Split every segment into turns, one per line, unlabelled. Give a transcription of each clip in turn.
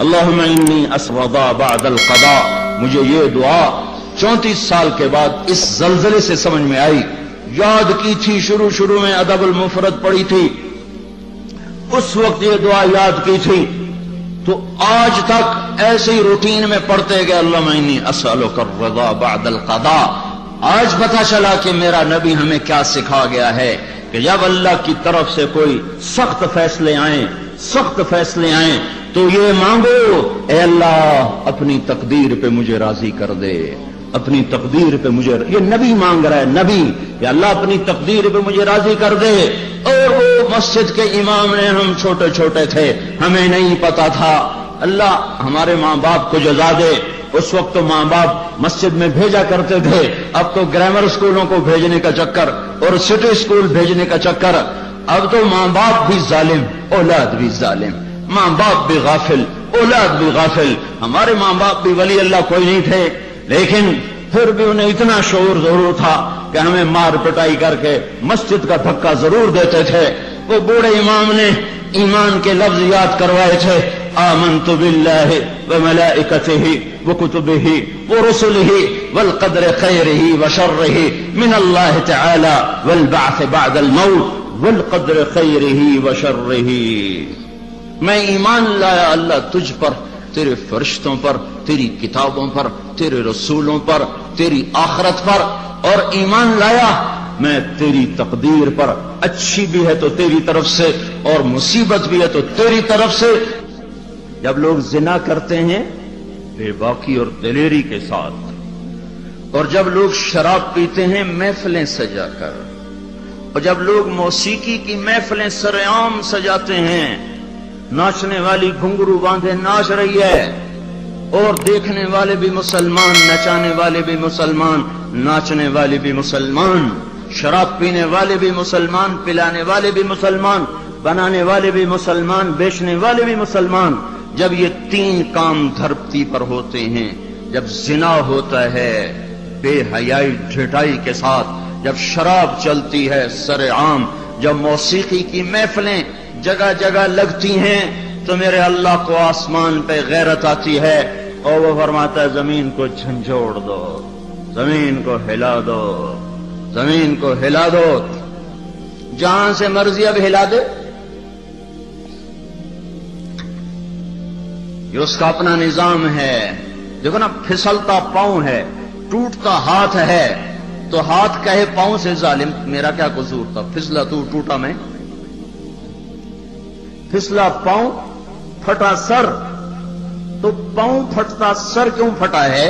अल्लाहनी असवदा कदा। मुझे ये दुआ, चौंतीस साल के बाद इस जलजले से समझ में आई। याद की थी शुरू शुरू में अदबुल मुफरत पड़ी थी। उस वक्त ये दुआ याद की थी। तो आज तक ऐसे ही रूटीन में पढ़ते गए अल्लाह असलो कर रदा बादल कदा। आज पता चला कि मेरा नबी हमें क्या सिखा गया है कि जब अल्लाह की तरफ़ से कोई सख्त फैसले आए, सख्त फैसले आए तो ये मांगो, ए अल्लाह, अपनी तकदीर पे मुझे राज़ी कर दे, अपनी तकदीर पे मुझे ये नबी मांग रहा है, नबी या अल्लाह, अपनी तकदीर पे मुझे राज़ी कर दे। और वो मस्जिद के इमाम ने हम छोटे छोटे थे, हमें नहीं पता था। अल्लाह, हमारे माँ बाप को जजा दे। उस वक्त तो माँ बाप मस्जिद में भेजा करते थे। अब तो ग्रामर स्कूलों को भेजने का चक्कर और सिटी स्कूल भेजने का चक्कर। अब तो माँ बाप भी जालिम, औलाद भी जालिम। माँ बाप भी गाफिल, औलाद भी गाफिल। हमारे माँ बाप भी वली अल्लाह कोई नहीं थे। लेकिन फिर भी उन्हें इतना शोर ज़रूर था कि हमें मार पिटाई करके मस्जिद का धक्का ज़रूर देते थे। वो बूढ़े इमाम ने ईमान के लफ्ज याद करवाए थे आमन तो मलाइकत ही व कुतुब ही व रसुल ही वल कदर खैर ही व शर्र ही मिन अल्लाह वल बाथ बाद अल वल कदर खैर ही व शर्र ही मैं ईमान लाया अल्लाह तुझ पर, तेरे फरिश्तों पर, तेरी किताबों पर, तेरे रसूलों पर, तेरी आखरत पर, और ईमान लाया मैं तेरी तकदीर पर। अच्छी भी है तो तेरी तरफ़ से, और मुसीबत भी है तो तेरी तरफ़ से। जब लोग जिना करते हैं बेबाकी और दिलेरी के साथ। और जब लोग शराब पीते हैं, महफिलें सजाकर और जब लोग मौसीकी की महफिलें सरेआम सजाते हैं नाचने वाली घुंघरू बांधे नाच रही है। और देखने वाले भी मुसलमान, नचाने वाले भी मुसलमान, नाचने वाले भी मुसलमान, शराब पीने वाले भी मुसलमान, पिलाने वाले भी मुसलमान, बनाने वाले भी मुसलमान, बेचने वाले भी मुसलमान। जब ये तीन काम धरती पर होते हैं, जब जिना होता है, बेहयाई ढिटाई के साथ, जब शराब चलती है सरे आम जब मौसीकी की महफिलें जगह जगह लगती हैं तो मेरे अल्लाह को आसमान पे गैरत आती है। और वो फरमाता है, ज़मीन को झंझोड़ दो, ज़मीन को हिला दो, ज़मीन को हिला दो। जहाँ से मर्ज़ी अब हिला दे। ये उसका अपना निज़ाम है। देखो ना, फिसलता पाँव है, टूटता हाथ है। तो हाथ कहे पाँव से जालिम, मेरा क्या कसूर था? फिसला तू टूटा मैं। फिसला पाँव फटा सर। तो पाँव फटता सर क्यों फटा है?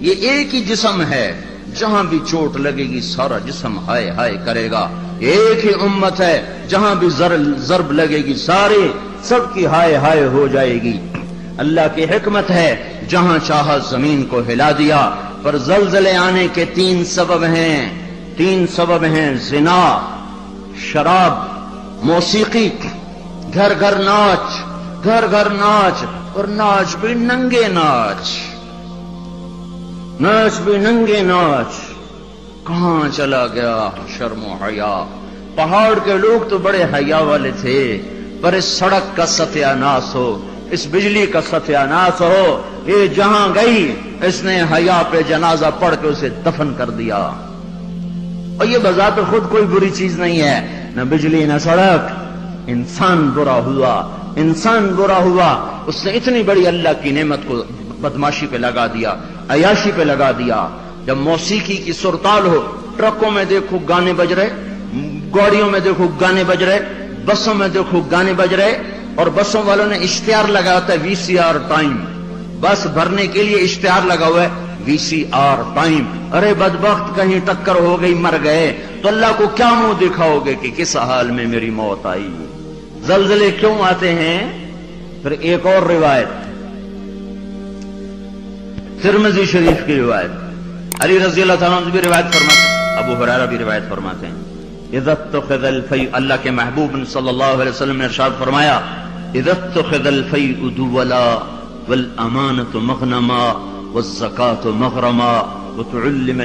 ये एक ही जिसम है जहाँ भी चोट लगेगी सारा जिसम हाय हाय करेगा। एक ही उम्मत है जहाँ भी जर, जरब लगेगी सारे सबकी हाय हाय हो जाएगी। अल्लाह की हिकमत है जहाँ चाह ज़मीन को हिला दिया पर जलजले आने के तीन सबब हैं। तीन सबब हैं जिना शराब मौसीकी। घर घर नाच, घर घर नाच, और नाच भी नंगे नाच। नाच भी नंगे नाच। कहाँ चला गया शर्मो हया? पहाड़ के लोग तो बड़े हया वाले थे, पर इस सड़क का सत्यानाश हो, इस बिजली का सत्यानाश हो, ये जहाँ गई, इसने हया पे जनाजा पढ़ के उसे दफन कर दिया। और ये बजाते खुद कोई बुरी चीज़ नहीं है, न बिजली, न सड़क। इंसान बुरा हुआ, इंसान बुरा हुआ। उसने इतनी बड़ी अल्लाह की नेमत को बदमाशी पे लगा दिया, अयाशी पे लगा दिया। जब मौसीकी की सुरताल हो, ट्रकों में देखो गाने बज रहे, गाड़ियों में देखो गाने बज रहे, बसों में देखो गाने बज रहे, और बसों वालों ने इश्तेहार लगा होता है वीसीआर टाइम। बस भरने के लिए इश्तेहार लगा हुआ है वीसीआर टाइम। अरे बदबख्त कहीं टक्कर हो गई, मर गए। तो अल्लाह को क्या मुँह दिखाओगे कि किस हाल में मेरी मौत आई? जलजले क्यों आते हैं फिर एक और रिवायत तिरमजी शरीफ की रिवायत अली रजी अल्लाह भी रिवायत फरमाते अबू हुरारा भी रिवायत फरमाते हैं इज्जत तो खदल फई अल्लाह के महबूब सल्लल्लाहु अलैहि वसल्लम ने इरशाद फरमाया इज्जत तो खदल फई उदुवला वल अमानत मगनमा वज़कात मगरमा वतुल्लम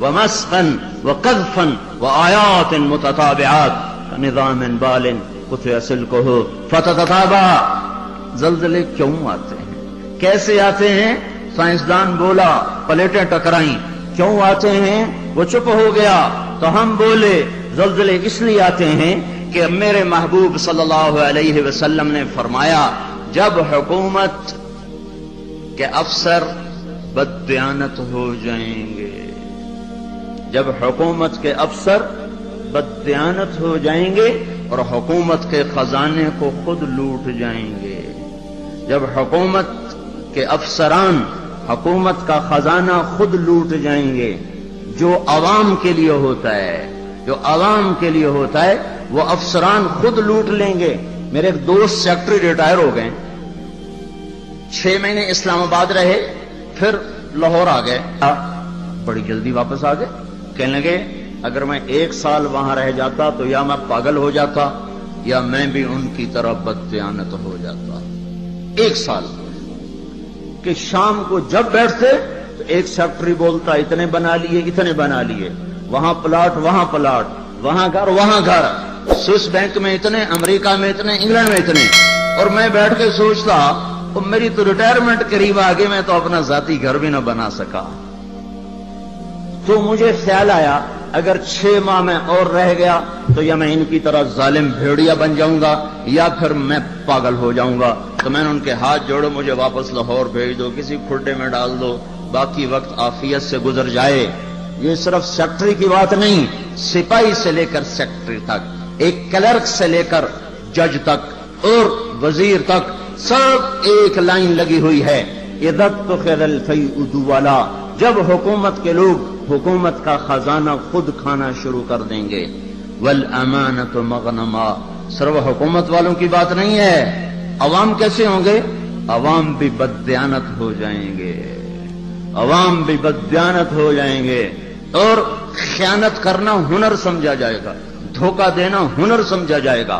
व मस्खन व कदफन व आयात मुतताबात निज़ाम बालिन कुछ असल को हो फतताबा जल्जले क्यों आते हैं कैसे आते हैं साइंसदान बोला प्लेटें टकराई क्यों आते हैं वो चुप हो गया तो हम बोले जल्जले इसलिए आते हैं कि मेरे महबूब सल्लल्लाहु अलैहि वसल्लम ने फरमाया जब हुकूमत के अफसर बदयानत हो जाएँगे जब हुकूमत के अफसर बदयानत हो जाएँगे और हुकूमत के खजाने को खुद लूट जाएँगे। जब हुकूमत के अफसरान हुकूमत का खजाना खुद लूट जाएँगे, जो आवाम के लिए होता है, जो आवाम के लिए होता है, वो अफसरान खुद लूट लेंगे। मेरे एक दोस्त सेक्रेटरी रिटायर हो गए। छह महीने इस्लामाबाद रहे, फिर लाहौर आ गए। बड़ी जल्दी वापस आ गए। कहने लगे, अगर मैं एक साल वहाँ रह जाता तो या मैं पागल हो जाता या मैं भी उनकी तरह बदयानत हो जाता। एक साल। कि शाम को जब बैठते तो एक सेक्रेटरी बोलता, इतने बना लिए, इतने बना लिए। वहाँ प्लाट वहाँ प्लाट, वहाँ घर वहाँ घर। स्विस बैंक में इतने, अमेरिका में इतने, इंग्लैंड में इतने। और मैं बैठ के सोचता तो मेरी तो रिटायरमेंट करीब आगे मैं तो अपना जाति घर भी ना बना सका। तो मुझे ख्याल आया, अगर छह माह में और रह गया तो या मैं इनकी तरह जालिम भेड़िया बन जाऊँगा, या फिर मैं पागल हो जाऊँगा। तो मैंने उनके हाथ जोड़ो, मुझे वापस लाहौर भेज दो, किसी खुड्डे में डाल दो, बाकी वक्त आफियत से गुजर जाए। ये सिर्फ़ सेक्रेटरी की बात नहीं, सिपाही से लेकर सेक्रेटरी तक, एक क्लर्क से लेकर जज तक और वज़ीर तक, सब एक लाइन लगी हुई है। इदत तो खैरल फई उदू वाला, जब हुकूमत के लोग हुकूमत का खजाना खुद खाना शुरू कर देंगे। वल अमानत मगनमा। सर्व हुकूमत वालों की बात नहीं है। अवाम कैसे होंगे? अवाम भी बदयानत हो जाएँगे। अवाम भी बदयानत हो जाएँगे। और ख्यानत करना हुनर समझा जाएगा। धोखा देना हुनर समझा जाएगा।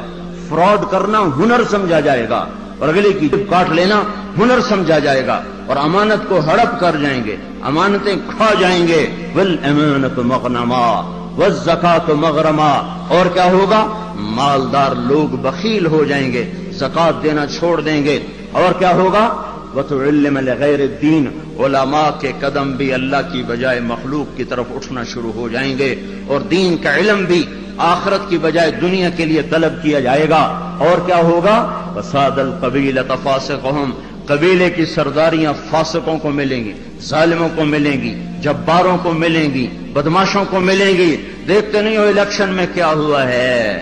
फ्रॉड करना हुनर समझा जाएगा। और अगले की काट लेना हुनर समझा जाएगा। और अमानत को हड़प कर जाएँगे। अमानतें खा जाएँगे। विल अमानत मगनमा व जक़ात मगरमा। और क्या होगा? मालदार लोग बखील हो जाएँगे। जक़ात देना छोड़ देंगे। और क्या होगा? वतुल्लमगैर दीन ओलामा के कदम भी अल्लाह की बजाय मखलूक की तरफ़ उठना शुरू हो जाएँगे। और दीन का इलम भी आखरत की बजाय दुनिया के लिए तलब किया जाएगा। और क्या होगा? वसादल कबील तफासम कबीले की सरदारियाँ फासकों को मिलेंगी, जालिमों को मिलेंगी, जब्बारों को मिलेंगी, बदमाशों को मिलेंगी। देखते नहीं हो इलेक्शन में क्या हुआ है?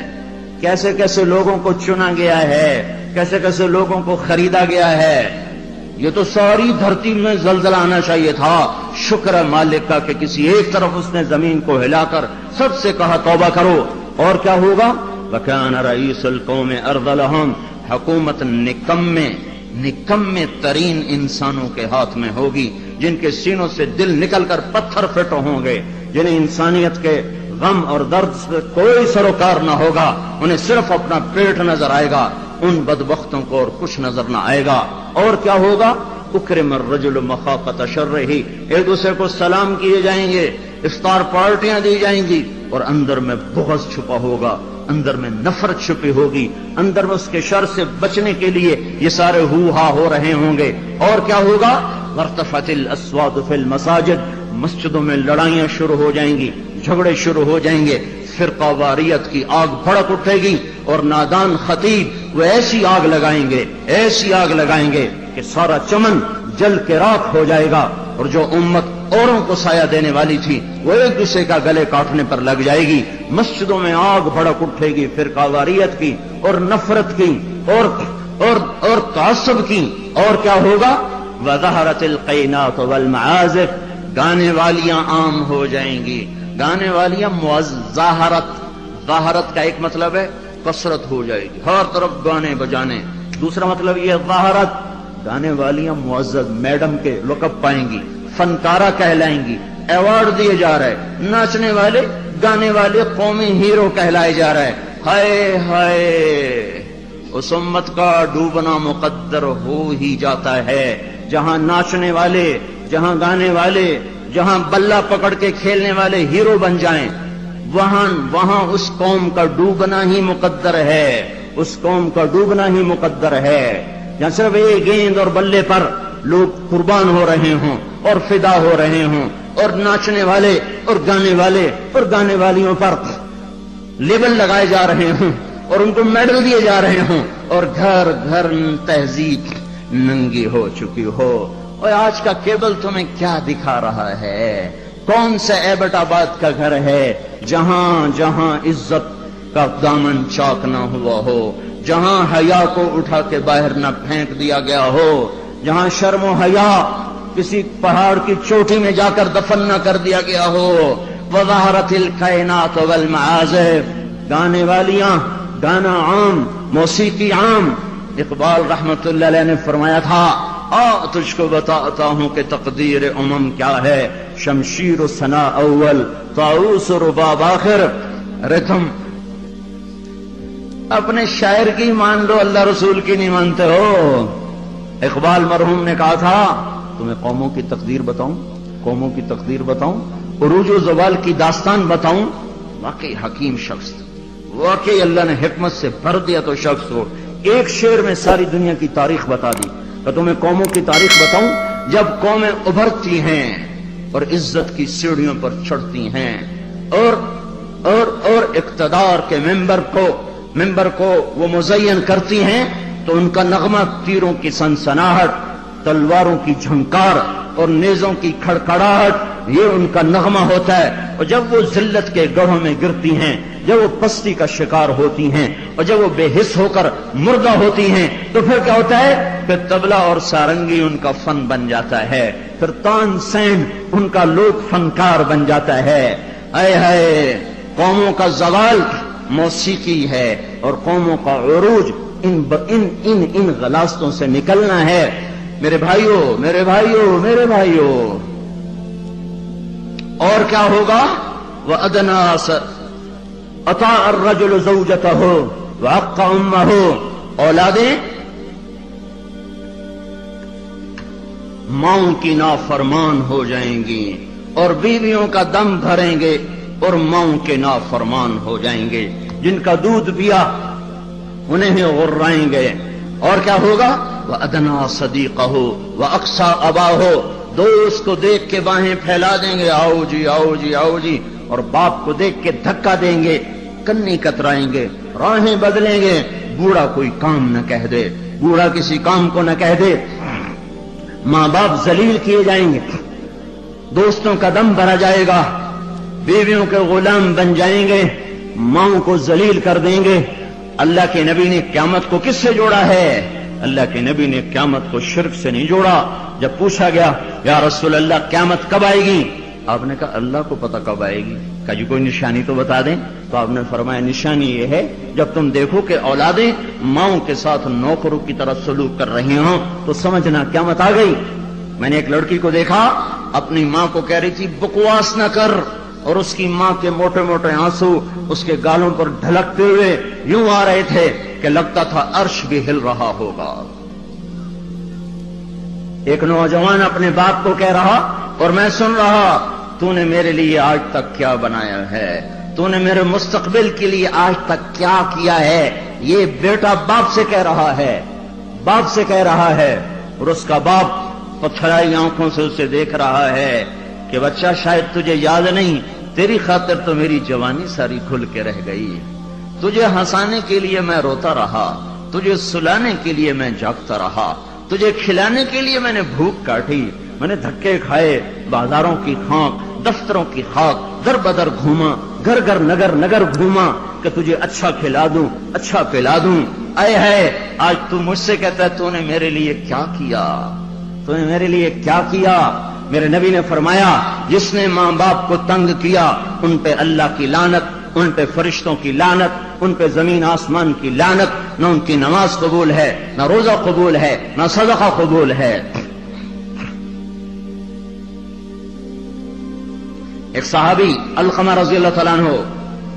कैसे कैसे लोगों को चुना गया है? कैसे कैसे लोगों को खरीदा गया है? ये तो सारी धरती में जलजला आना चाहिए था। शुक्र मालिक का कि किसी एक तरफ़ उसने ज़मीन को हिलाकर सबसे कहा, तौबा करो। और क्या होगा? वकान रईसल कौम अर्दलहम, हुकूमत निकम्मे। निकम्मे तरीन इंसानों के हाथ में होगी, जिनके सीनों से दिल निकलकर पत्थर फिट होंगे, जिन्हें इंसानियत के गम और दर्द से कोई सरोकार ना होगा, उन्हें सिर्फ़ अपना पेट नज़र आएगा, उन बदबख्तों को और कुछ नज़र ना आएगा। और क्या होगा? उक्रम रजुल मखाकत शर रही एक दूसरे को सलाम किए जाएँगे, इफ्तार पार्टियाँ दी जाएँगी, और अंदर में बहुत छुपा होगा। अंदर में नफरत छुपी होगी, अंदर में उसके शर से बचने के लिए ये सारे हु हा हो रहे होंगे। और क्या होगा? वर्तफतिल अस्वादफिल मसाजिद, मस्जिदों में लड़ाइयाँ शुरू हो जाएँगी, झगड़े शुरू हो जाएँगे, फिरका वारियत की आग भड़क उठेगी और नादान खतीब, वो ऐसी आग लगाएँगे, ऐसी आग लगाएँगे कि सारा चमन जल के राख हो जाएगा और जो उम्मत औरों को साया देने वाली थी। वो एक दूसरे का गले काटने पर लग जाएगी। मस्जिदों में आग भड़क उठेगी फिर वारियत की, और नफरत की, और और और तासब की। और क्या होगा? वजहरतिल कैनात वल गाने वालियाँ आम हो जाएँगी। गाने वालियाँ मुजाहरत। जाहरत का एक मतलब है, कसरत हो जाएगी। हर तरफ़ गाने बजाने। दूसरा मतलब यह जाहरत। गाने वालियाँ मुआजत मैडम के लुकअप पाएँगी। फनकारा कहलाएँगी। अवार्ड दिए जा रहे नाचने वाले, गाने वाले कौमी हीरो कहलाए जा रहे हाय हाय। उस उम्मत का डूबना मुकद्दर हो ही जाता है। जहाँ नाचने वाले, जहाँ गाने वाले, जहाँ बल्ला पकड़ के खेलने वाले हीरो बन जाएँ, वहाँ वहाँ उस कौम का डूबना ही मुकद्दर है। उस कौम का डूबना ही मुकद्दर है। जहाँ सिर्फ़ एक गेंद और बल्ले पर लोग कुर्बान हो रहे हों और फिदा हो रहे हों, और नाचने वाले, और गाने वाले, और गाने वालियों पर लेबल लगाए जा रहे हों, और उनको मेडल दिए जा रहे हों, और घर घर तहजीब नंगी हो चुकी हो। और आज का केबल तुम्हें क्या दिखा रहा है? कौन सा एबटाबाद का घर है जहाँ जहाँ इज़्ज़त का दामन चाक ना हुआ हो? जहाँ हया को उठा के बाहर न फेंक दिया गया हो? जहाँ शर्म हया किसी पहाड़ की चोटी में जाकर दफन न कर दिया गया हो। वजाहरतिल कायनात वल माजिफ गाने वालियाँ, गाना आम, मौसीकी आम। इकबाल रहमत ने फरमाया था, आ, तुझको बताता हूँ कि तकदीर उमम क्या है। शमशीर सना अव्वल ताउस रुबाब आखिर। रिथम, अपने शायर की मान लो, अल्लाह रसूल की नहीं मानते हो। इकबाल मरहूम ने कहा था तुम्हें कौमों की तकदीर बताऊँ, कौमों की तकदीर बताऊँ, उरूज जवाल की दास्तान बताऊँ, वाकई हकीम शख्स, वाकई अल्लाह ने हिकमत से भर दिया तो शख्स हो एक शेर में सारी दुनिया की तारीख बता दी। तो तुम्हें कौमों की तारीख बताऊँ, जब कौमें उभरती हैं और इज़्ज़त की सीढ़ियों पर चढ़ती हैं और और और इकतदार के मेंबर को मेंबर को वो मुजयन करती हैं तो उनका नगमा तीरों की सनसनाहट तलवारों की झंकार और नेजों की खड़खड़ाहट, ये उनका नगमा होता है। और जब वो जिल्लत के गढ़ों में गिरती हैं, जब वो पस्ती का शिकार होती हैं, और जब वो बेहिस होकर मुर्दा होती हैं तो फिर क्या होता है? फिर तबला और सारंगी उनका फन बन जाता है। फिर तान सैन उनका लोक फनकार बन जाता है। आए हाय, कौमों का जवाल मौसीकी है और कौमों का अरूज इन इन इन इन गलास्तों से निकलना है। मेरे भाइयों मेरे भाइयों मेरे भाइयों। और क्या होगा? वह अदना अता रजुल जऊजत हो वह अक्का उम्मा हो औलादें माओ की नाफरमान हो जाएँगी और बीवियों का दम भरेंगे और माओ के नाफरमान हो जाएँगे। जिनका दूध पिया, उन्हें गुर्राएँगे। और क्या होगा? वह अदना सदीक हो वह अक्सा अबा हो दोस्त को देख के बाहें फैला देंगे, आओ जी आओ जी आओ जी। और बाप को देख के धक्का देंगे, कन्नी कतराएँगे, राहें बदलेंगे। बूढ़ा कोई काम न कह दे, बूढ़ा किसी काम को न कह दे। माँ बाप जलील किए जाएँगे। दोस्तों का दम भरा जाएगा, बीवियों के गुलाम बन जाएँगे माओ को जलील कर देंगे। अल्लाह के नबी ने क्यामत को किससे जोड़ा है? अल्लाह के नबी ने क्यामत को शिरक से नहीं जोड़ा। जब पूछा गया, या रसूल अल्लाह क्यामत कब आएगी? आपने कहा, अल्लाह को पता कब आएगी। का जी, कोई निशानी तो बता दें। तो आपने फरमाया, निशानी ये है, जब तुम देखो कि औलादें माओ के साथ नौकरों की तरह सलूक कर रही हो तो समझना क्या मत आ गई। मैंने एक लड़की को देखा, अपनी माँ को कह रही थी, बकवास न कर। और उसकी माँ के मोटे मोटे आँसू उसके गालों पर ढलकते हुए यूँ आ रहे थे कि लगता था अर्श भी हिल रहा होगा। एक नौजवान अपने बाप को कह रहा, और मैं सुन रहा, तूने मेरे लिए आज तक क्या बनाया है? तूने मेरे मुस्तकबिल के लिए आज तक क्या किया है? ये बेटा बाप से कह रहा है। बाप से कह रहा है, और उसका बाप पत्थराई आँखों से उसे देख रहा है कि बच्चा शायद तुझे याद नहीं तेरी खातिर तो मेरी जवानी सारी खुल के रह गई तुझे हंसाने के लिए मैं रोता रहा, तुझे सुलाने के लिए मैं जागता रहा, तुझे खिलाने के लिए मैंने भूख काटी, मैंने धक्के खाए, बाजारों की खाक, दफ्तरों की खाक, दर बदर घूमा, घर घर नगर नगर घूमा, कि तुझे अच्छा खिला दूँ अच्छा पिला दूँ। आए है आज तू मुझसे कहता है, तूने मेरे लिए क्या किया? तूने मेरे लिए क्या किया? मेरे नबी ने फरमाया, जिसने माँ बाप को तंग किया, उन पे अल्लाह की लानत, उन पे फरिश्तों की लानत, उन पे ज़मीन आसमान की लानत, न उनकी नमाज़ कबूल है, न रोजा कबूल है, न सदका कबूल है। एक साहबी अलकमा रज़ी अल्लाह हो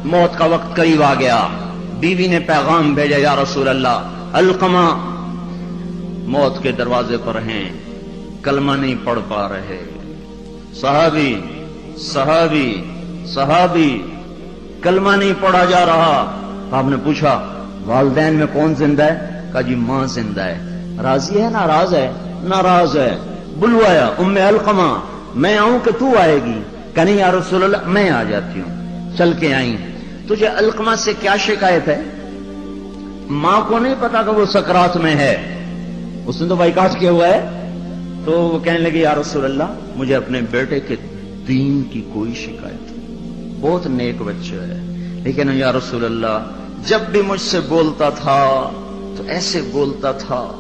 मौत का वक्त करीब आ गया। बीवी ने पैगाम भेजा, या रसूल अल्लाह अलकमा मौत के दरवाजे पर हैं। कलमा नहीं पढ़ पा रहे। सहाबी सहाबी सहाबी, कलमा नहीं पढ़ा जा रहा। आपने पूछा, वालदेन में कौन ज़िंदा है? कहा जी, माँ ज़िंदा है। राज़ी है, नाराज़ है? नाराज़ है। बुलवाया, उम्मे अलकमा, मैं आऊँ कि तू आएगी? कहीं यार रसोल्ला मैं आ जाती हूँ। चल के आई। तुझे अलकमा से क्या शिकायत है? माँ को नहीं पता कि वो सकरात में है। उसने तो बाइकाट किया हुआ है। तो वो कहने लगे यार रसोल्ला मुझे अपने बेटे के दीन की कोई शिकायत बहुत नेक बच्चे है। लेकिन या रसोल्ला जब भी मुझसे बोलता था तो ऐसे बोलता था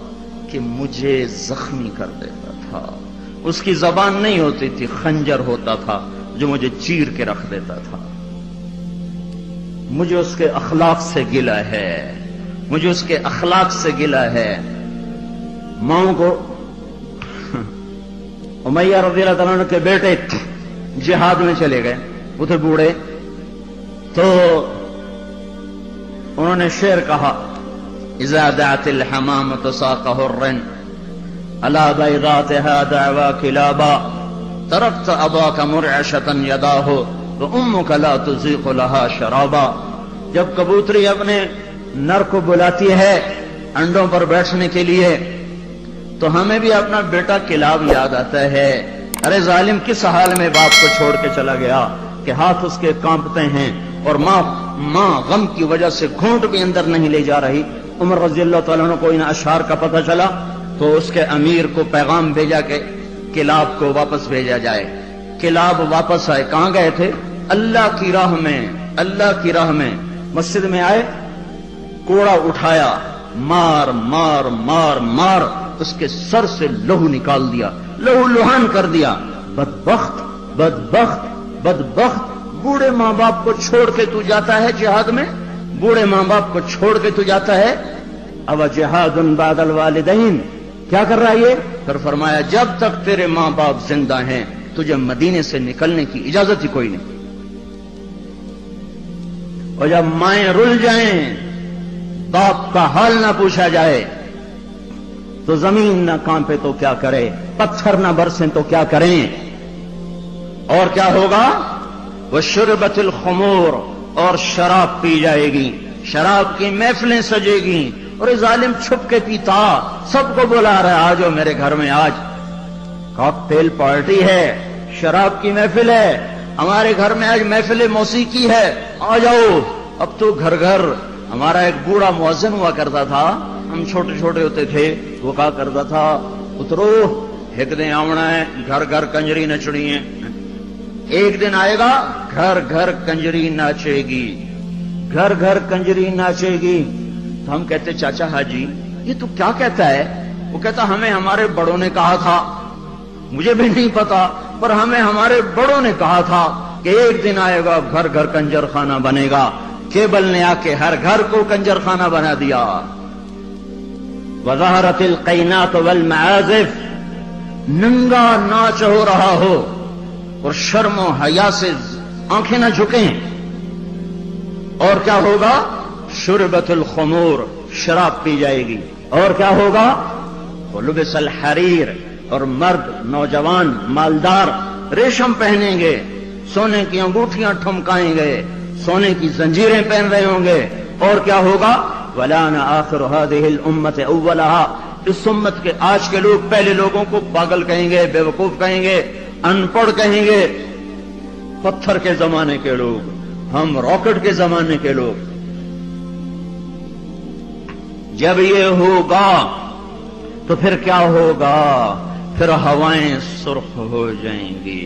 कि मुझे जख्मी कर देता था। उसकी जबान नहीं होती थी, खंजर होता था, जो मुझे चीर के रख देता था। मुझे उसके अखलाक से गिला है। मुझे उसके अखलाक से गिला है। माओ को उमैया रज़ी तला के बेटे जिहाद में चले गए, उधर बूढ़े। तो उन्होंने शेर कहा इजादातिल हमाम तो साकहुर्रन अला बैदात दावा हो तो तुजीकुलहा शराबा। जब कबूतरी अपने नर को बुलाती है, अंडों पर बैठने के लिए तो हमें भी अपना बेटा किलाब याद आता है। अरे जालिम, किस हाल में बाप को छोड़ के चला गया कि हाथ उसके कांपते हैं और माँ माँ गम की वजह से घूंट भी अंदर नहीं ले जा रही? उमर रज़ी अल्लाह को इन अशार का पता चला तो उसके अमीर को पैगाम भेजा के किलाब को वापस भेजा जाए। किलाब वापस आए। कहाँ गए थे? अल्लाह की राह में, अल्लाह की राह में। मस्जिद में आए, कोड़ा उठाया, मार मार मार मार। उसके सर से लहू निकाल दिया, लहू लुहान कर दिया। बदबख्त बदबख्त बदबख्त, बूढ़े माँ बाप को छोड़ के तू जाता है जिहाद में? बूढ़े माँ बाप को छोड़ के तू जाता है? अब जिहाद बादल वालदीन। क्या कर रहा है ये? फिर फरमाया, जब तक तेरे माँ बाप ज़िंदा हैं, तुझे मदीने से निकलने की इजाज़त ही कोई नहीं। और जब माए रुल जाएँ, बाप का हाल ना पूछा जाए तो ज़मीन ना कांपे तो क्या करे? पत्थर ना बरसे तो क्या करें? और क्या होगा? वह शुरबतुल खमोर और शराब पी जाएगी। शराब की महफिलें सजेगी। और जालिम छुप के पीता। सबको बुला रहा है आज मेरे घर में आज। कॉकटेल पार्टी है? शराब की महफिल है। हमारे घर में आज महफिल मौसीकी है। आ जाओ। अब तो घर घर हमारा एक बूढ़ा मुआजन हुआ करता था। हम छोटे छोटे होते थे, वो कहा करता था उतरो एक दिन आवना है घर घर कंजरी नचनी है। एक दिन आएगा घर घर कंजरी नाचेगी। घर घर कंजरी नाचेगी। तो हम कहते, चाचा हाजी, ये तू क्या कहता है? वो कहता, हमें हमारे बड़ों ने कहा था। मुझे भी नहीं पता, पर हमें हमारे बड़ों ने कहा था कि एक दिन आएगा घर घर कंजर खाना बनेगा। केबल ने आके हर घर को कंजर खाना बना दिया। वजाहरतिल कैनात वल माजिफ नंगा नाच हो रहा हो और शर्मो हया से आँखें ना झुके। और क्या होगा? शुरबतुल खमूर, शराब पी जाएगी। और क्या होगा? लुबिसल हरीर और मर्द, नौजवान, मालदार रेशम पहनेंगे, सोने की अंगूठियाँ ठुमकाएँगे, सोने की जंजीरें पहन रहे होंगे। और क्या होगा? वलाना आखिर हादिल उम्मत अव्वलहा। इस उम्मत के आज के लोग पहले लोगों को पागल कहेंगे, बेवकूफ़ कहेंगे, अनपढ़ कहेंगे। पत्थर के जमाने के लोग, हम रॉकेट के जमाने के लोग। जब ये होगा तो फिर क्या होगा? फिर हवाएँ सुर्ख हो जाएँगी,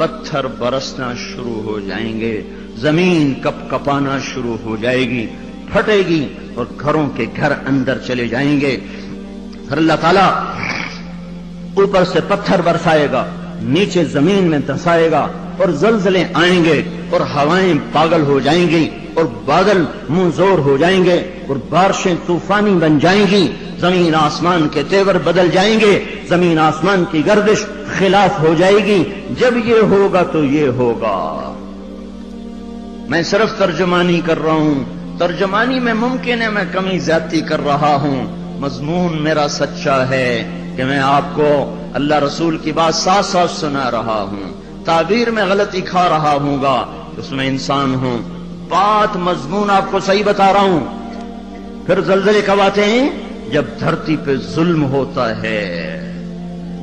पत्थर बरसना शुरू हो जाएँगे, ज़मीन कप कपाना शुरू हो जाएगी। फटेगी और घरों के घर अंदर चले जाएँगे। फिर अल्लाह ताला ऊपर से पत्थर बरसाएगा, नीचे ज़मीन में धसाएगा और जलजले आएँगे और हवाएँ पागल हो जाएँगी और बादल मुँह ज़ोर हो जाएँगे और बारिशें तूफानी बन जाएँगी। ज़मीन आसमान के तेवर बदल जाएँगे, ज़मीन आसमान की गर्दिश खिलाफ हो जाएगी। जब ये होगा तो ये होगा। मैं सिर्फ़ तर्जमानी कर रहा हूँ। तर्जमानी में मुमकिन है मैं कमी ज़्यादा कर रहा हूँ। मजमून मेरा सच्चा है कि मैं आपको अल्लाह रसूल की बात साफ़ साफ़ सुना रहा हूँ। ताबीर में गलती खा रहा हूँगा, उसमें इंसान हूँ। बात मजमून आपको सही बता रहा हूँ। फिर जल्जले कब आते हैं? जब धरती पे जुल्म होता है,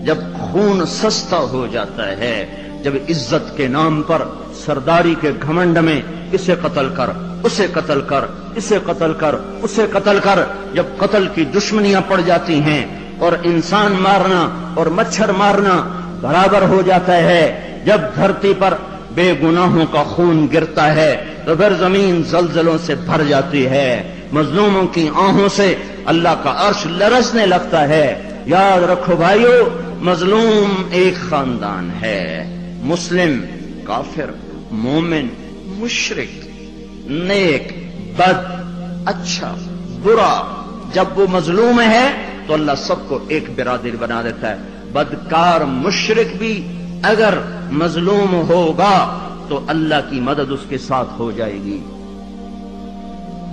जब खून सस्ता हो जाता है, जब इज़्ज़त के नाम पर सरदारी के घमंड में इसे कत्ल कर उसे कत्ल कर, इसे कत्ल कर, उसे कत्ल कर। जब कत्ल की दुश्मनियाँ पड़ जाती हैं और इंसान मारना और मच्छर मारना बराबर हो जाता है, जब धरती पर बेगुनाहों का खून गिरता है तो फिर ज़मीन जलजलों से भर जाती है। मजलूमों की आहों से अल्लाह का अर्श लरसने लगता है। याद रखो भाइयों, मजलूम एक खानदान है। मुस्लिम, काफिर, मोमिन, मुशरक। नेक, बद अच्छा बुरा। जब वो मजलूम है तो अल्लाह सबको एक बिरादरी बना देता है। बदकार मुशरक भी अगर मजलूम होगा तो अल्लाह की मदद उसके साथ हो जाएगी।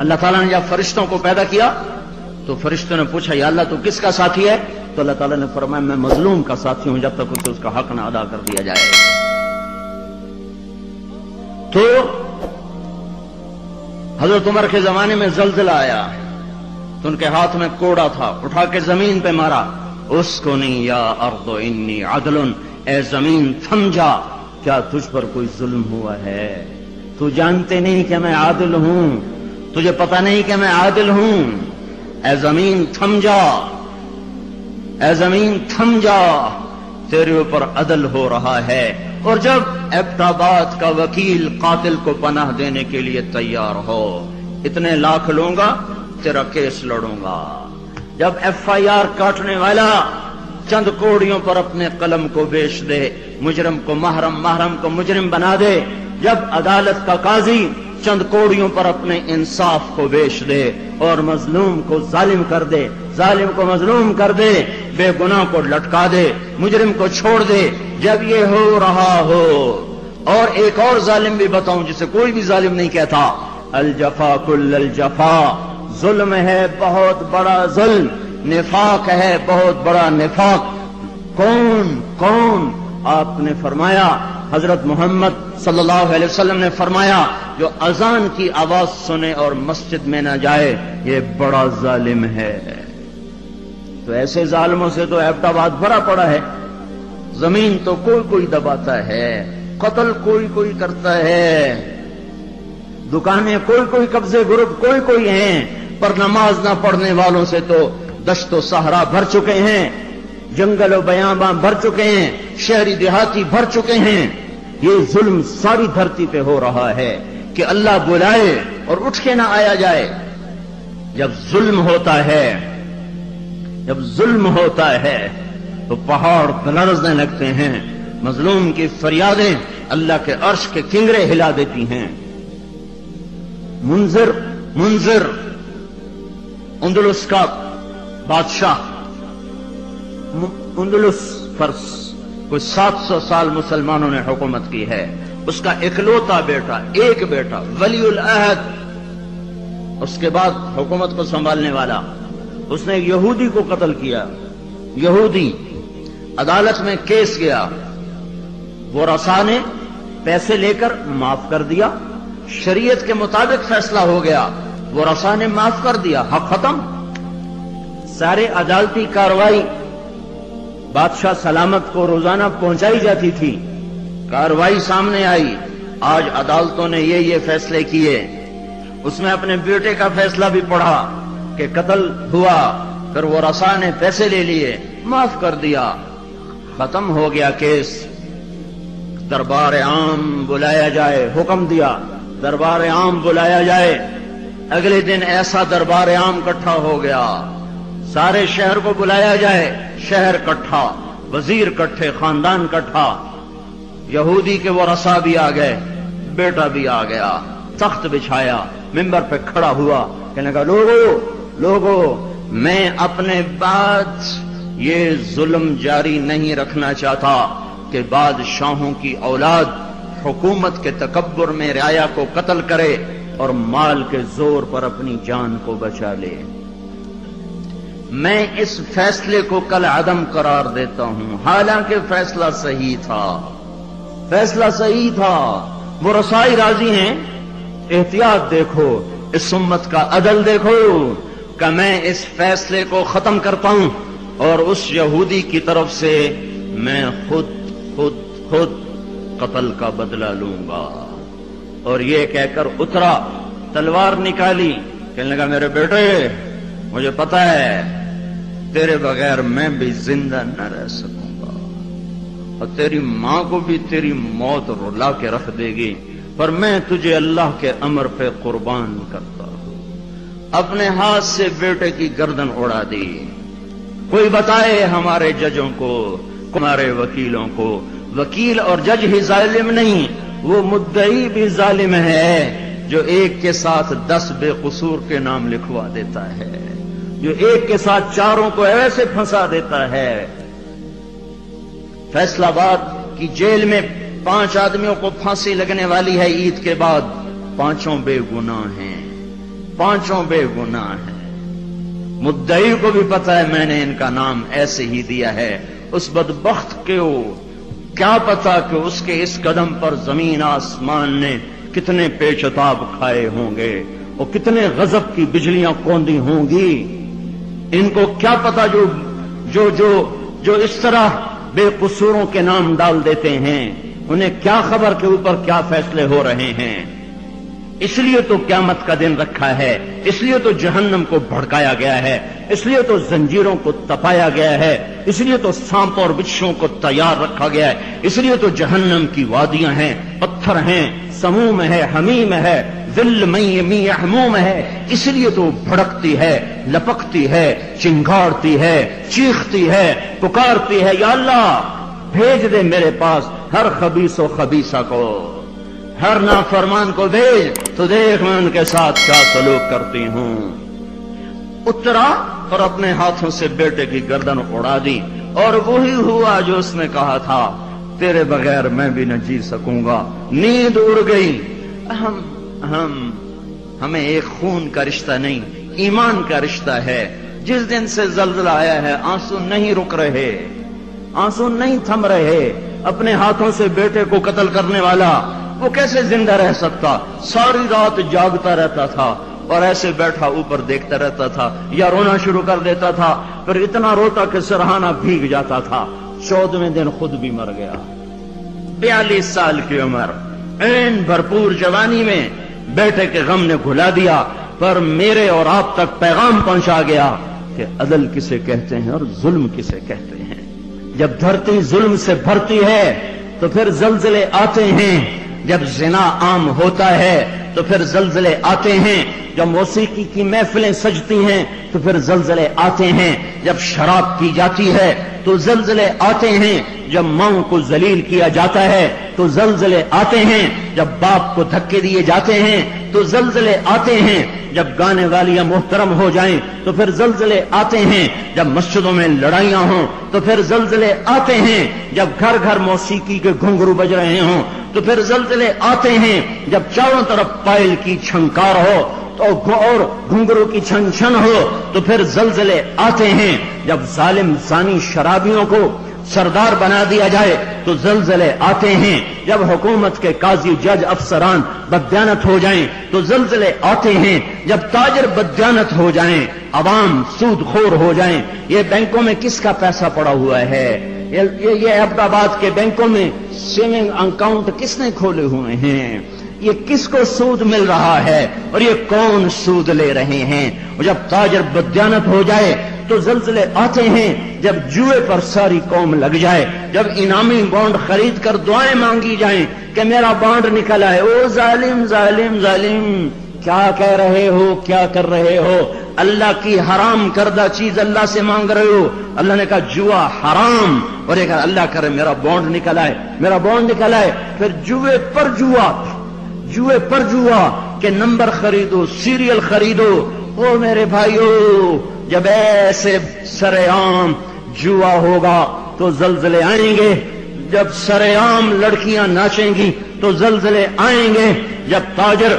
अल्लाह ताला ने जब फरिश्तों को पैदा किया तो फरिश्तों ने पूछा, या अल्लाह तो किसका साथी है? तो अल्लाह ताला ने फरमाया, मैं मजलूम का साथी हूँ, जब तक उसे उसका हक ना अदा कर दिया जाए। तो हज़रत उमर के जमाने में जलजिला आया। तो उनके हाथ में कोड़ा था, उठा के ज़मीन पे मारा। उसको नहीं, या अर्दो इन्नी अदलन, ए ज़मीन जा क्या तुझ पर कोई जुल्म हुआ है? तू जानते नहीं कि मैं आदिल हूँ। तुझे पता नहीं कि मैं आदिल हूँ। ए ज़मीन थम जा ए ज़मीन थम जा तेरे ऊपर अदल हो रहा है। और जब एबटाबाद का वकील कातिल को पनाह देने के लिए तैयार हो। इतने लाख लूँगा, तेरा केस लड़ूँगा। जब एफ़ आई आर काटने वाला चंद कोड़ियों पर अपने कलम को बेच दे, मुजरम को महरम महरम को मुजरिम बना दे, जब अदालत का काजी चंद कोड़ियों पर अपने इंसाफ को बेच दे और मजलूम को जालिम कर दे। जालिम को मजलूम कर दे, बेगुनाह को लटका दे, मुजरिम को छोड़ दे। जब ये हो रहा हो, और एक और जालिम भी बताऊँ जिसे कोई भी जालिम नहीं कहता अल जफा कुल अल जफा जुल्म है बहुत बड़ा जुल्म, निफाक है बहुत बड़ा निफाक। कौन कौन आपने फरमाया हज़रत मोहम्मद सल्लल्लाहु अलैहि वसल्लम ने फरमाया, जो अजान की आवाज़ सुने और मस्जिद में ना जाए, ये बड़ा जालिम है। तो ऐसे जालिमों से तो एबटाबाद भरा पड़ा है। ज़मीन तो कोई कोई दबाता है, कत्ल कोई कोई करता है, दुकानें कोई कोई कब्जे ग्रुप कोई कोई हैं, पर नमाज़ ना पढ़ने वालों से तो दश्तो सहरा भर चुके हैं, जंगल बयाबा भर चुके हैं। शहरी देहाती भर चुके हैं। ये जुल्म सारी धरती पे हो रहा है कि अल्लाह बुलाए और उठ के ना आया जाए। जब जुल्म होता है, जब जुल्म होता है तो पहाड़ लरजने लगते हैं। मजलूम की फरियादें अल्लाह के अर्श के किंगरे हिला देती हैं। मुंजिर मुंजिर उन्दुलुस का बादशाह उन्दुलुस पर कुछ 700 साल मुसलमानों ने हुकूमत की है। उसका इकलौता बेटा, एक बेटा, वलीउल अहद। उसके बाद हुकूमत को संभालने वाला, उसने यहूदी को कत्ल किया। यहूदी अदालत में केस गया। वो रसा ने पैसे लेकर माफ़ कर दिया। शरीयत के मुताबिक फैसला हो गया। वो रसा ने माफ़ कर दिया। हक खत्म। सारे अदालती कार्रवाई बादशाह सलामत को रोज़ाना पहुंचाई जाती थी। कार्रवाई सामने आई। आज अदालतों ने ये ये फैसले किए। उसमें अपने बेटे का फैसला भी पढ़ा कि कत्ल हुआ। फिर वो रसा ने पैसे ले लिए, माफ़ कर दिया। खत्म हो गया केस। दरबार आम बुलाया जाए, हुक्म दिया, दरबार आम बुलाया जाए। अगले दिन ऐसा दरबार आम इकट्ठा हो गया। सारे शहर को बुलाया जाए। शहर कट्ठा, वज़ीर कट्ठे, खानदान कट्ठा। यहूदी के वो रसा भी आ गए, बेटा भी आ गया, तख्त बिछाया, मिंबर पे खड़ा हुआ। कहने का, लोगो लोगो, मैं अपने बाद ये जुल्म जारी नहीं रखना चाहता कि बादशाहों की औलाद हुकूमत के तकबर में राया को कत्ल करे और माल के ज़ोर पर अपनी जान को बचा ले। मैं इस फैसले को कल आदम करार देता हूँ। हालाँकि फैसला सही था। फैसला सही था। वो रसाई राज़ी हैं। एहतियात देखो। इस उम्मत का अदल देखो कि मैं इस फैसले को खत्म करता हूँ और उस यहूदी की तरफ़ से मैं खुद खुद खुद कत्ल का बदला लूँगा। और ये कहकर उतरा, तलवार निकाली। कहने लगा, मेरे बेटे, मुझे पता है तेरे बगैर मैं भी ज़िंदा न रह सकूँगा। और तेरी माँ को भी तेरी मौत रुला के रख देगी, पर मैं तुझे अल्लाह के अमर पे कुर्बान करता हूँ। अपने हाथ से बेटे की गर्दन उड़ा दी। कोई बताए हमारे जजों को, हमारे वकीलों को, वकील और जज ही जालिम नहीं, वो मुद्दई भी जालिम है, जो एक के साथ दस बेकसूर के नाम लिखवा देता है। जो एक के साथ चारों को ऐसे फंसा देता है। फैसलाबाद की जेल में पाँच आदमियों को फांसी लगने वाली है। ईद के बाद पाँचों बेगुनाह हैं। पाँचों बेगुनाह हैं। मुद्दई को भी पता है, मैंने इनका नाम ऐसे ही दिया है। उस बदबख्त के क्या पता कि उसके इस कदम पर ज़मीन आसमान ने कितने पेचताब खाए होंगे और कितने गजब की बिजलियाँ कौंदी होंगी। इनको क्या पता जो जो जो जो इस तरह बेकसूरों के नाम डाल देते हैं। उन्हें क्या खबर के ऊपर क्या फैसले हो रहे हैं? इसलिए तो क्यामत का दिन रखा है। इसलिए तो जहन्नम को भड़काया गया है। इसलिए तो जंजीरों को तपाया गया है, इसलिए तो सांप और बिच्छों को तैयार रखा गया है, इसलिए तो जहन्नम की वादियाँ हैं, पत्थर हैं समूम है, हमीम है दिल मई मी अहमूम है, इसलिए तो भड़कती है, लपकती है, चिंगारती है, चीखती है, पुकारती है, या अल्लाह, भेज दे मेरे पास हर खबीसो खबीसा को, हर नाफरमान को भेज तो देख मैं उनके साथ क्या सलूक करती हूँ। उतरा और अपने हाथों से बेटे की गर्दन उड़ा दी, और वही हुआ जो उसने कहा था, तेरे बगैर मैं भी न जी सकूँगा। नींद उड़ गई। हम हम हमें एक खून का रिश्ता नहीं, ईमान का रिश्ता है। जिस दिन से जल्जला आया है, आँसू नहीं रुक रहे। आँसू नहीं थम रहे। अपने हाथों से बेटे को कत्ल करने वाला, वो कैसे ज़िंदा रह सकता? सारी रात जागता रहता था। और ऐसे बैठा ऊपर देखता रहता था या रोना शुरू कर देता था, फिर इतना रोता कि सरहाना भीग जाता था। चौदहवें दिन खुद भी मर गया। बयालीस साल की उम्र। इन भरपूर जवानी में बेटे के गम ने घुला दिया, पर मेरे और आप तक पैगाम पहुँचा गया कि अदल किसे कहते हैं और जुल्म किसे कहते हैं। जब धरती जुल्म से भरती है तो फिर जलजले आते हैं। जब जिना आम होता है तो फिर जलजले आते हैं। जब मौसीकी की महफिलें सजती हैं तो फिर जलजले आते हैं। जब शराब की जाती है तो जलजले आते हैं। जब माओ को जलील किया जाता है तो जलजले आते हैं। जब बाप को धक्के दिए जाते हैं तो जलजले आते हैं। जब गाने वालियाँ मोहतरम हो जाएँ तो फिर जलजले आते हैं। जब मस्जिदों में लड़ाइयाँ हों तो फिर जलजले आते हैं। जब घर घर मौसीकी के घुंघरू बज रहे हों तो फिर जलजले आते हैं। जब चारों तरफ़ पायल की छंकार हो तो और घुंघरू की छन छन हो तो फिर जलजले आते हैं। जब जालिम सानी शराबियों को सरदार बना दिया जाए तो जलजले आते हैं। जब हुकूमत के काजी जज अफसरान बदयानत हो जाएँ तो जलजले आते हैं। जब ताजर बदयानत हो जाएँ, अवाम सूदखोर हो जाएँ, ये बैंकों में किसका पैसा पड़ा हुआ है? ये ये अहमदाबाद के बैंकों में सेविंग अकाउंट किसने खोले हुए हैं? ये किसको सूद मिल रहा है और ये कौन सूद ले रहे हैं? और जब ताजर बदयानत हो जाए तो जलजले आते हैं, जब जुए पर सारी कौम लग जाए, जब इनामी बॉन्ड खरीद कर दुआएँ मांगी जाएँ कि मेरा बॉन्ड निकल आए ओ जालिम जालिम जालिम, क्या कह रहे हो, क्या कर रहे हो? अल्लाह की हराम करदा चीज़ अल्लाह से मांग रहे हो। अल्लाह ने कहा, जुआ हराम। और एक अल्लाह करे, मेरा बॉन्ड निकल आए मेरा बॉन्ड निकल आए फिर जुए पर जुआ जुए पर जुआ के नंबर खरीदो, सीरियल खरीदो। ओ मेरे भाइयों, जब ऐसे सरेआम जुआ होगा तो जलजले आएँगे। जब सरेआम लड़कियाँ नाचेंगी तो जलजले आएँगे। जब ताजर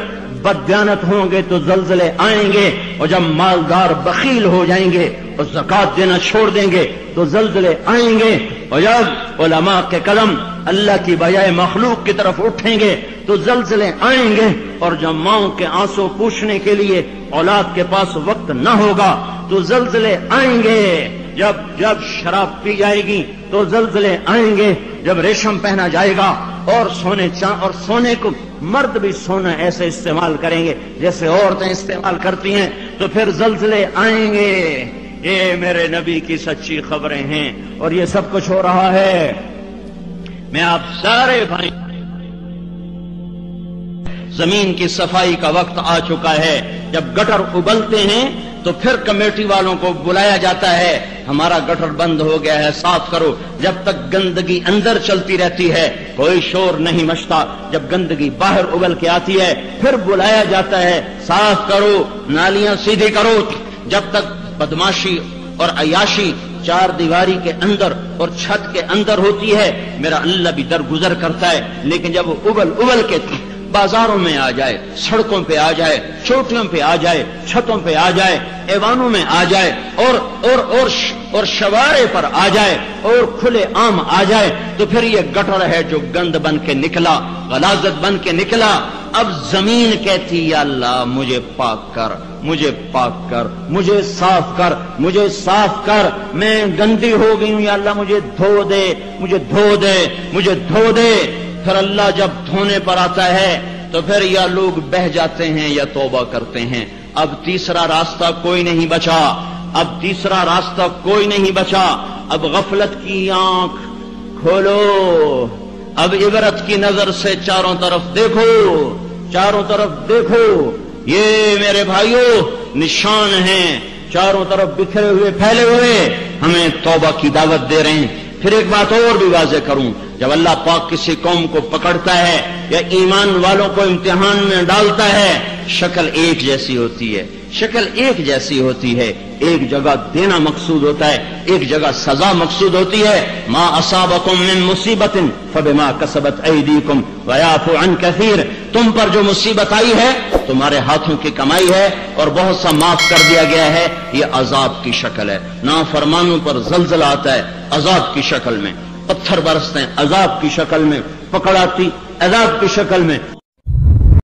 बदयानत होंगे तो जलजले आएँगे। और जब मालदार बकील हो जाएँगे और जक़ात देना छोड़ देंगे तो जलजले आएँगे। और जब उलमा के कदम अल्लाह की बजाय मखलूक की तरफ़ उठेंगे तो जलजले आएँगे और जब माओ के आँसू पूछने के लिए औलाद के पास वक्त न होगा तो जलजले आएँगे। जब जब शराब पी जाएगी तो जलजले आएँगे। जब रेशम पहना जाएगा और सोने चा, और सोने को मर्द भी सोना ऐसे इस्तेमाल करेंगे, जैसे औरतें इस्तेमाल करती हैं तो फिर जलजले आएँगे। ये मेरे नबी की सच्ची खबरें हैं और ये सब कुछ हो रहा है। मैं आप सारे भाई ज़मीन की सफ़ाई का वक्त आ चुका है। जब गटर उबलते हैं तो फिर कमेटी वालों को बुलाया जाता है। हमारा गटर बंद हो गया है, साफ़ करो। जब तक गंदगी अंदर चलती रहती है, कोई शोर नहीं मचता। जब गंदगी बाहर उबल के आती है, फिर बुलाया जाता है, साफ़ करो, नालियाँ सीधी करो। जब तक बदमाशी और अयाशी चार दीवारी के अंदर और छत के अंदर होती है, मेरा अल्लाह भी दरगुजर करता है। लेकिन जब उबल उबल के बाजारों में आ जाए, सड़कों पे आ जाए, चोटियों पे आ जाए, छतों पे आ जाए, ऐवानों में आ जाए, और और और और शवारे पर आ जाए, और खुले आम आ जाए तो फिर ये गटर है जो गंद बन के निकला, गलाजत बन के निकला। अब ज़मीन कहती अल्लाह, मुझे पाक कर, मुझे पाक कर, मुझे साफ़ कर, मुझे साफ़ कर, मैं गंदी हो गई हूँ, या अल्लाह, मुझे धो दे, मुझे धो दे, मुझे धो दे। फिर अल्लाह जब धोने पर आता है तो फिर या लोग बह जाते हैं या तोबा करते हैं। अब तीसरा रास्ता कोई नहीं बचा। अब तीसरा रास्ता कोई नहीं बचा। अब गफलत की आँख खोलो। अब इबरत की नज़र से चारों तरफ़ देखो। चारों तरफ़ देखो। ये मेरे भाइयों, निशान हैं। चारों तरफ़ बिखरे हुए, फैले हुए। हमें तौबा की दावत दे रहे हैं। फिर एक बात और भी वाजे करूँ। जब अल्लाह पाक किसी कौम को पकड़ता है या ईमान वालों को इम्तिहान में डालता है, शक्ल एक जैसी होती है। शक्ल एक जैसी होती है। एक जगह देना मकसूद होता है, एक जगह सजा मकसूद होती है। माँ असाबकुम मिन मुसीबत फबेमा कसबत कुम वयाफु अन कसीर। तुम पर जो मुसीबत आई है, तुम्हारे हाथों की कमाई है और बहुत सा माफ़ कर दिया गया है। ये अजाब की शक्ल है। ना फरमानों पर जलजला आता है अजाब की शक्ल में। पत्थर बरसते हैं। अजाब की शक्ल में पकड़ाती अजाब की शक्ल में